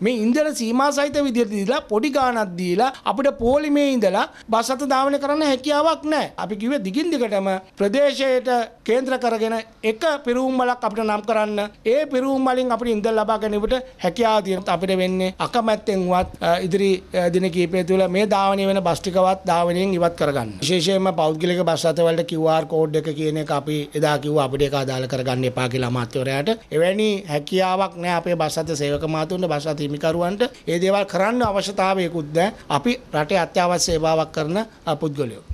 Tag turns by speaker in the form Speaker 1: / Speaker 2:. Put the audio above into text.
Speaker 1: මේ ඉන්දන සීමා සහිත විදිහට දීලා පොඩි ගාණක් දීලා අපිට පොලිමේ ඉඳලා බස් අත ධාවනය කරන්න හැකියාවක් නැහැ. අපි කිව්වේ දිගින් දිගටම ප්‍රදේශයට කේන්ද්‍ර කරගෙන එක පිරුම් වලක් අපිට නම් කරන්න. ඒ පිරුම් වලින් අපිට ඉන්දන ලබා ගැනීමට හැකියාව තියෙන අපිට වෙන්නේ අකමැත්තෙන්වත් අ, ඉදිරි අ, දින කීපය තුළ මේ ධාවනය වෙන බස් ටිකවත් ධාවනයෙන් ඉවත් කරගන්න. විශේෂයෙන්ම පෞද්ගලික බස් අතවලට QR කෝඩ් එක කියන එක අපි එදා කිව්වා අපිට ඒක අදාළ කරගන්න එපා කියලා අමාත්‍යවරයාට. එවැනි හැකියාවක් නැහැ අපේ බස් අත සේවක මාතුන්ට බස් අත හිමිකරුවන්ට. ඒ දේවල් කරන්න අවශ්‍යතාවයකුත් නැහැ. අපි රටේ අත්‍යවශ්‍ය සේවාවක් කරන අ, පුද්ගලයෝ.